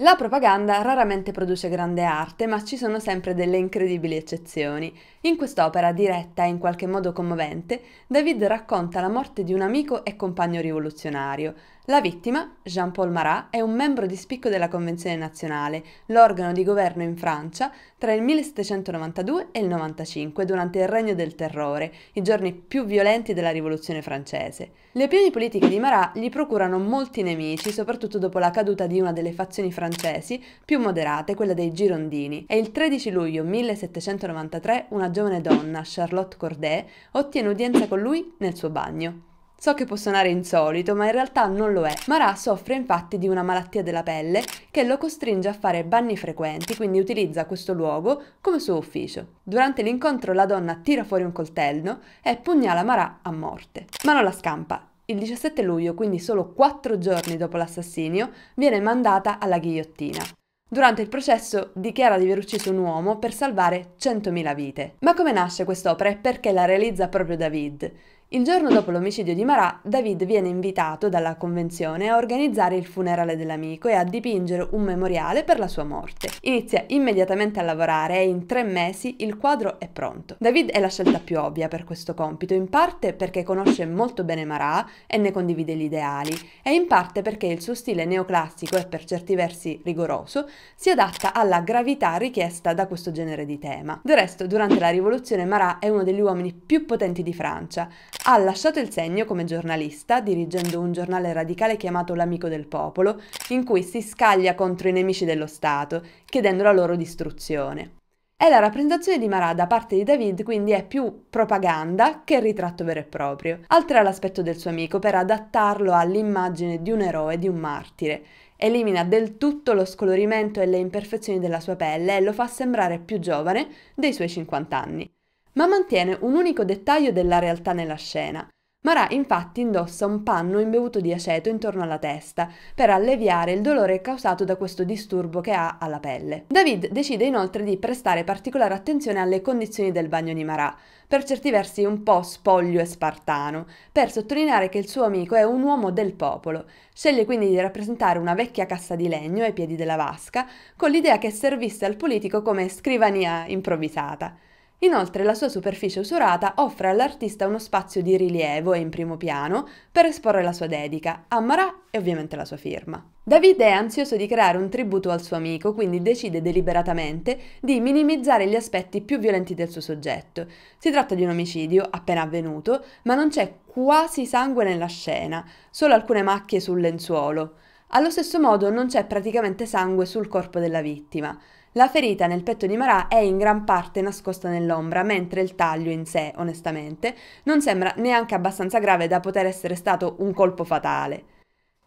La propaganda raramente produce grande arte, ma ci sono sempre delle incredibili eccezioni. In quest'opera, diretta e in qualche modo commovente, David racconta la morte di un amico e compagno rivoluzionario. La vittima, Jean-Paul Marat, è un membro di spicco della Convenzione nazionale, l'organo di governo in Francia, tra il 1792 e il 95, durante il Regno del Terrore, i giorni più violenti della Rivoluzione francese. Le opinioni politiche di Marat gli procurano molti nemici, soprattutto dopo la caduta di una delle fazioni francesi più moderate, quella dei Girondini. E il 13 luglio 1793 una giovane donna, Charlotte Corday, ottiene udienza con lui nel suo bagno. So che può suonare insolito, ma in realtà non lo è. Marat soffre infatti di una malattia della pelle che lo costringe a fare bagni frequenti, quindi utilizza questo luogo come suo ufficio. Durante l'incontro la donna tira fuori un coltello e pugnala Marat a morte. Ma non la scampa. Il 17 luglio, quindi solo quattro giorni dopo l'assassinio, viene mandata alla ghigliottina. Durante il processo dichiara di aver ucciso un uomo per salvare 100.000 vite. Ma come nasce quest'opera e perché la realizza proprio David? Il giorno dopo l'omicidio di Marat, David viene invitato dalla convenzione a organizzare il funerale dell'amico e a dipingere un memoriale per la sua morte. Inizia immediatamente a lavorare e in tre mesi il quadro è pronto. David è la scelta più ovvia per questo compito, in parte perché conosce molto bene Marat e ne condivide gli ideali, e in parte perché il suo stile neoclassico e per certi versi rigoroso si adatta alla gravità richiesta da questo genere di tema. Del resto, durante la rivoluzione Marat è uno degli uomini più potenti di Francia, ha lasciato il segno come giornalista, dirigendo un giornale radicale chiamato L'Amico del Popolo, in cui si scaglia contro i nemici dello Stato, chiedendo la loro distruzione. E la rappresentazione di Marat da parte di David quindi è più propaganda che ritratto vero e proprio. Altera l'aspetto del suo amico per adattarlo all'immagine di un eroe, di un martire. Elimina del tutto lo scolorimento e le imperfezioni della sua pelle e lo fa sembrare più giovane dei suoi 50 anni ma mantiene un unico dettaglio della realtà nella scena. Marat infatti indossa un panno imbevuto di aceto intorno alla testa per alleviare il dolore causato da questo disturbo che ha alla pelle. David decide inoltre di prestare particolare attenzione alle condizioni del bagno di Marat, per certi versi un po' spoglio e spartano, per sottolineare che il suo amico è un uomo del popolo. Sceglie quindi di rappresentare una vecchia cassa di legno ai piedi della vasca, con l'idea che servisse al politico come scrivania improvvisata. Inoltre la sua superficie usurata offre all'artista uno spazio di rilievo e in primo piano per esporre la sua dedica, a Marat e ovviamente la sua firma. David è ansioso di creare un tributo al suo amico, quindi decide deliberatamente di minimizzare gli aspetti più violenti del suo soggetto. Si tratta di un omicidio appena avvenuto, ma non c'è quasi sangue nella scena, solo alcune macchie sul lenzuolo. Allo stesso modo non c'è praticamente sangue sul corpo della vittima. La ferita nel petto di Marat è in gran parte nascosta nell'ombra, mentre il taglio in sé, onestamente, non sembra neanche abbastanza grave da poter essere stato un colpo fatale.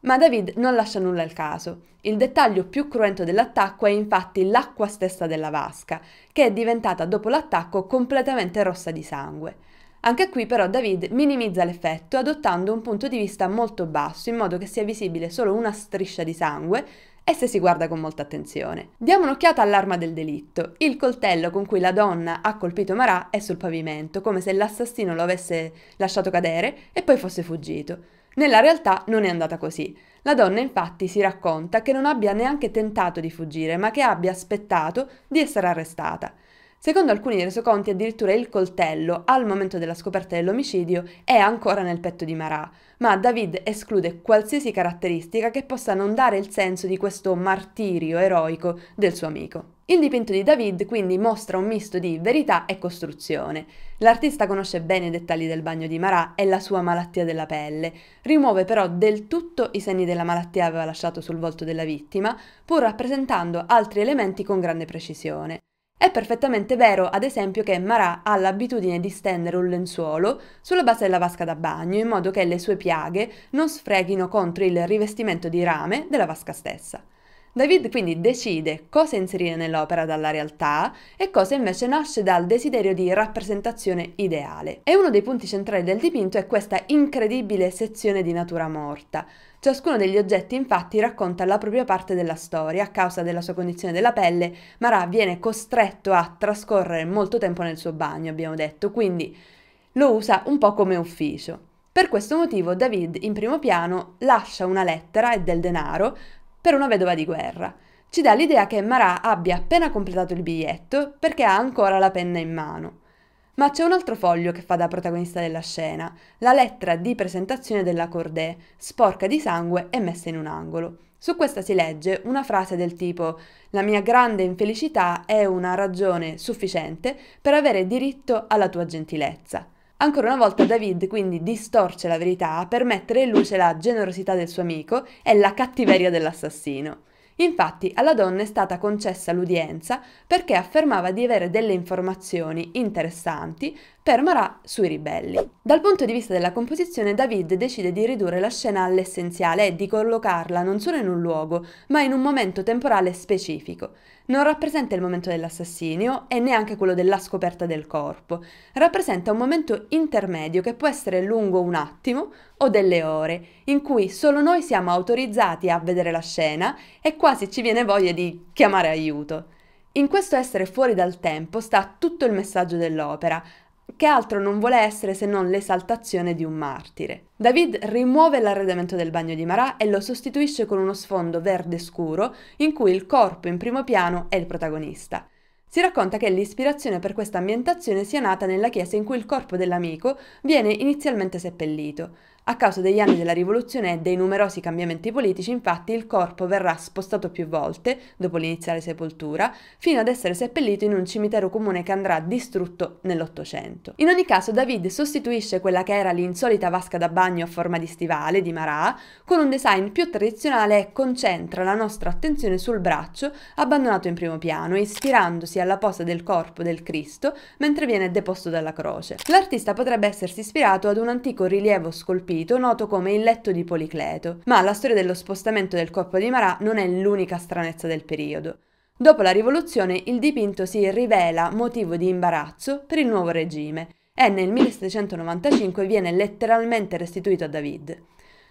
Ma David non lascia nulla al caso. Il dettaglio più cruento dell'attacco è infatti l'acqua stessa della vasca, che è diventata dopo l'attacco completamente rossa di sangue. Anche qui però David minimizza l'effetto adottando un punto di vista molto basso in modo che sia visibile solo una striscia di sangue e se si guarda con molta attenzione. Diamo un'occhiata all'arma del delitto. Il coltello con cui la donna ha colpito Marat è sul pavimento, come se l'assassino lo avesse lasciato cadere e poi fosse fuggito. Nella realtà non è andata così. La donna infatti si racconta che non abbia neanche tentato di fuggire, ma che abbia aspettato di essere arrestata. Secondo alcuni resoconti addirittura il coltello, al momento della scoperta dell'omicidio, è ancora nel petto di Marat, ma David esclude qualsiasi caratteristica che possa non dare il senso di questo martirio eroico del suo amico. Il dipinto di David quindi mostra un misto di verità e costruzione. L'artista conosce bene i dettagli del bagno di Marat e la sua malattia della pelle, rimuove però del tutto i segni della malattia aveva lasciato sul volto della vittima, pur rappresentando altri elementi con grande precisione. È perfettamente vero, ad esempio, che Marat ha l'abitudine di stendere un lenzuolo sulla base della vasca da bagno in modo che le sue piaghe non sfreghino contro il rivestimento di rame della vasca stessa. David quindi decide cosa inserire nell'opera dalla realtà e cosa invece nasce dal desiderio di rappresentazione ideale. E uno dei punti centrali del dipinto è questa incredibile sezione di natura morta, Ciascuno degli oggetti infatti racconta la propria parte della storia. A causa della sua condizione della pelle, Marat viene costretto a trascorrere molto tempo nel suo bagno, abbiamo detto, quindi lo usa un po' come ufficio. Per questo motivo David in primo piano lascia una lettera e del denaro per una vedova di guerra. ci dà l'idea che Marat abbia appena completato il biglietto perché ha ancora la penna in mano. Ma c'è un altro foglio che fa da protagonista della scena, la lettera di presentazione della Cordée, sporca di sangue e messa in un angolo. Su questa si legge una frase del tipo La mia grande infelicità è una ragione sufficiente per avere diritto alla tua gentilezza. Ancora una volta David quindi distorce la verità per mettere in luce la generosità del suo amico e la cattiveria dell'assassino. Infatti alla donna è stata concessa l'udienza perché affermava di avere delle informazioni interessanti per Marat sui ribelli. Dal punto di vista della composizione, David decide di ridurre la scena all'essenziale e di collocarla non solo in un luogo, ma in un momento temporale specifico. Non rappresenta il momento dell'assassinio e neanche quello della scoperta del corpo. Rappresenta un momento intermedio che può essere lungo un attimo o delle ore, in cui solo noi siamo autorizzati a vedere la scena e quasi ci viene voglia di chiamare aiuto. In questo essere fuori dal tempo sta tutto il messaggio dell'opera, che altro non vuole essere se non l'esaltazione di un martire. David rimuove l'arredamento del bagno di Marat e lo sostituisce con uno sfondo verde scuro in cui il corpo in primo piano è il protagonista. Si racconta che l'ispirazione per questa ambientazione sia nata nella chiesa in cui il corpo dell'amico viene inizialmente seppellito. A causa degli anni della rivoluzione e dei numerosi cambiamenti politici, infatti, il corpo verrà spostato più volte, dopo l'iniziale sepoltura, fino ad essere seppellito in un cimitero comune che andrà distrutto nell'Ottocento. In ogni caso, David sostituisce quella che era l'insolita vasca da bagno a forma di stivale di Marat con un design più tradizionale e concentra la nostra attenzione sul braccio abbandonato in primo piano, ispirandosi alla posa del corpo del Cristo mentre viene deposto dalla croce. L'artista potrebbe essersi ispirato ad un antico rilievo scolpito sito noto come il letto di Policleto, ma la storia dello spostamento del corpo di Marat non è l'unica stranezza del periodo. Dopo la rivoluzione il dipinto si rivela motivo di imbarazzo per il nuovo regime e nel 1795 viene letteralmente restituito a David.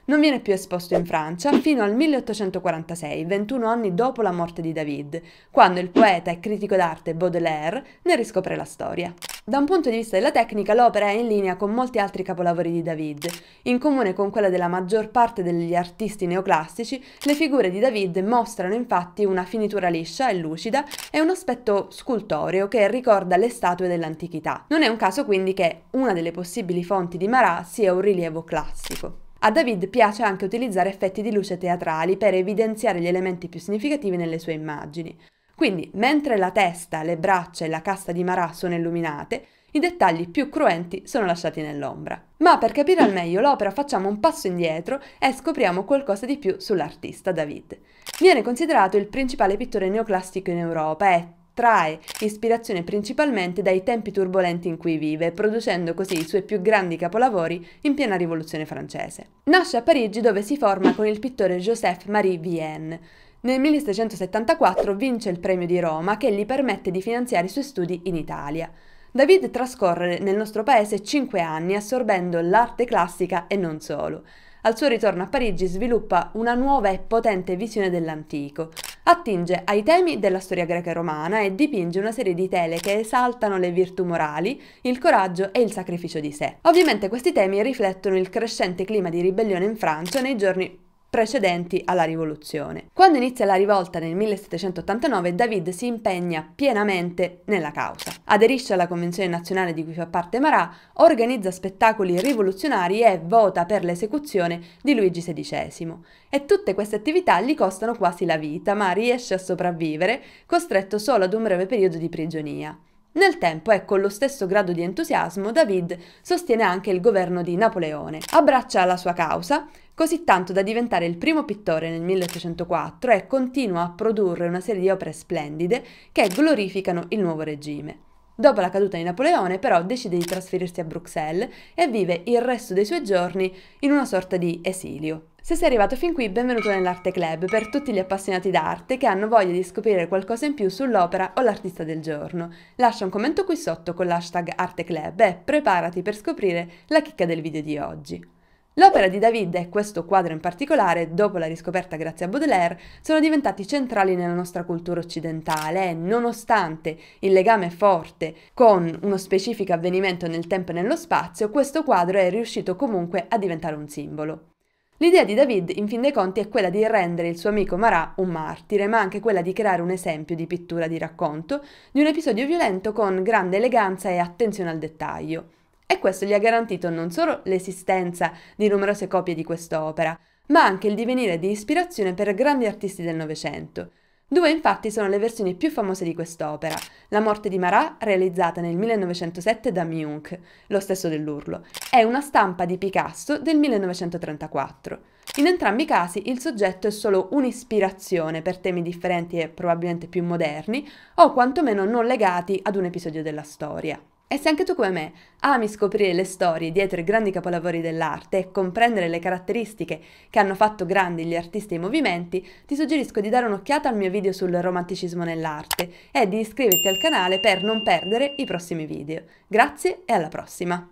Non viene più esposto in Francia fino al 1846, 21 anni dopo la morte di David, quando il poeta e critico d'arte Baudelaire ne riscopre la storia. Da un punto di vista della tecnica, l'opera è in linea con molti altri capolavori di David. In comune con quella della maggior parte degli artisti neoclassici, le figure di David mostrano infatti una finitura liscia e lucida e un aspetto scultoreo che ricorda le statue dell'antichità. Non è un caso quindi che una delle possibili fonti di Marat sia un rilievo classico. A David piace anche utilizzare effetti di luce teatrali per evidenziare gli elementi più significativi nelle sue immagini. Quindi, mentre la testa, le braccia e la cassa di Marat sono illuminate, i dettagli più cruenti sono lasciati nell'ombra. Ma per capire al meglio l'opera facciamo un passo indietro e scopriamo qualcosa di più sull'artista David. Viene considerato il principale pittore neoclassico in Europa e trae ispirazione principalmente dai tempi turbolenti in cui vive, producendo così i suoi più grandi capolavori in piena rivoluzione francese. Nasce a Parigi dove si forma con il pittore Joseph-Marie Vienne. Nel 1774 vince il premio di Roma che gli permette di finanziare i suoi studi in Italia. David trascorre nel nostro paese cinque anni assorbendo l'arte classica e non solo. Al suo ritorno a Parigi sviluppa una nuova e potente visione dell'antico. Attinge ai temi della storia greca e romana e dipinge una serie di tele che esaltano le virtù morali, il coraggio e il sacrificio di sé. Ovviamente questi temi riflettono il crescente clima di ribellione in Francia nei giorni precedenti alla rivoluzione. Quando inizia la rivolta nel 1789, David si impegna pienamente nella causa. Aderisce alla Convenzione nazionale di cui fa parte Marat, organizza spettacoli rivoluzionari e vota per l'esecuzione di Luigi XVI. E tutte queste attività gli costano quasi la vita, ma riesce a sopravvivere, costretto solo ad un breve periodo di prigionia. Nel tempo e con lo stesso grado di entusiasmo, David sostiene anche il governo di Napoleone. Abbraccia la sua causa, così tanto da diventare il primo pittore nel 1804 e continua a produrre una serie di opere splendide che glorificano il nuovo regime. Dopo la caduta di Napoleone, però, decide di trasferirsi a Bruxelles e vive il resto dei suoi giorni in una sorta di esilio. Se sei arrivato fin qui, benvenuto nell'Arte Club per tutti gli appassionati d'arte che hanno voglia di scoprire qualcosa in più sull'opera o l'artista del giorno. Lascia un commento qui sotto con l'hashtag Arte Club e preparati per scoprire la chicca del video di oggi. L'opera di David e questo quadro in particolare, dopo la riscoperta grazie a Baudelaire, sono diventati centrali nella nostra cultura occidentale e, nonostante il legame forte con uno specifico avvenimento nel tempo e nello spazio, questo quadro è riuscito comunque a diventare un simbolo. L'idea di David, in fin dei conti, è quella di rendere il suo amico Marat un martire, ma anche quella di creare un esempio di pittura di racconto di un episodio violento con grande eleganza e attenzione al dettaglio. E questo gli ha garantito non solo l'esistenza di numerose copie di quest'opera, ma anche il divenire di ispirazione per grandi artisti del Novecento. Due infatti sono le versioni più famose di quest'opera, La morte di Marat, realizzata nel 1907 da Munch, lo stesso dell'Urlo, e una stampa di Picasso del 1934. In entrambi i casi il soggetto è solo un'ispirazione per temi differenti e probabilmente più moderni, o quantomeno non legati ad un episodio della storia. E se anche tu come me ami scoprire le storie dietro i grandi capolavori dell'arte e comprendere le caratteristiche che hanno fatto grandi gli artisti e i movimenti, ti suggerisco di dare un'occhiata al mio video sul romanticismo nell'arte e di iscriverti al canale per non perdere i prossimi video. Grazie e alla prossima!